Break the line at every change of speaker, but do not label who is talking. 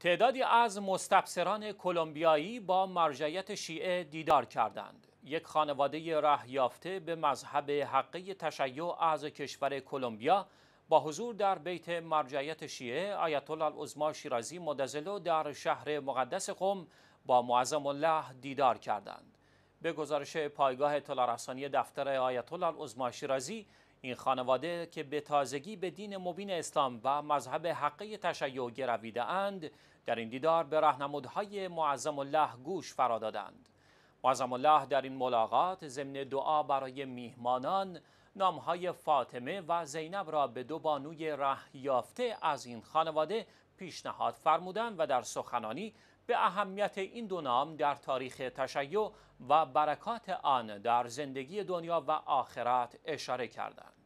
تعدادی از مستبصران کلمبیایی با مرجعیت شیعه دیدار کردند. یک خانواده ره یافته به مذهب حقی تشیع از کشور کلمبیا با حضور در بیت مرجعیت شیعه آیت الله العظما شیرازی مدزلو در شهر مقدس قم با معظم الله دیدار کردند. به گزارش پایگاه اطلاع رسانی دفتر آیت الله شیرازی این خانواده که به تازگی به دین مبین اسلام و مذهب حقی تشیع گرویده اند در این دیدار به رهنمودهای معظم الله گوش فرا دادند. معظم الله در این ملاقات ضمن دعا برای میهمانان نامهای فاطمه و زینب را به دو بانوی ره یافته از این خانواده پیشنهاد فرمودند و در سخنانی به اهمیت این دو نام در تاریخ تشیع و برکات آن در زندگی دنیا و آخرت اشاره کردند.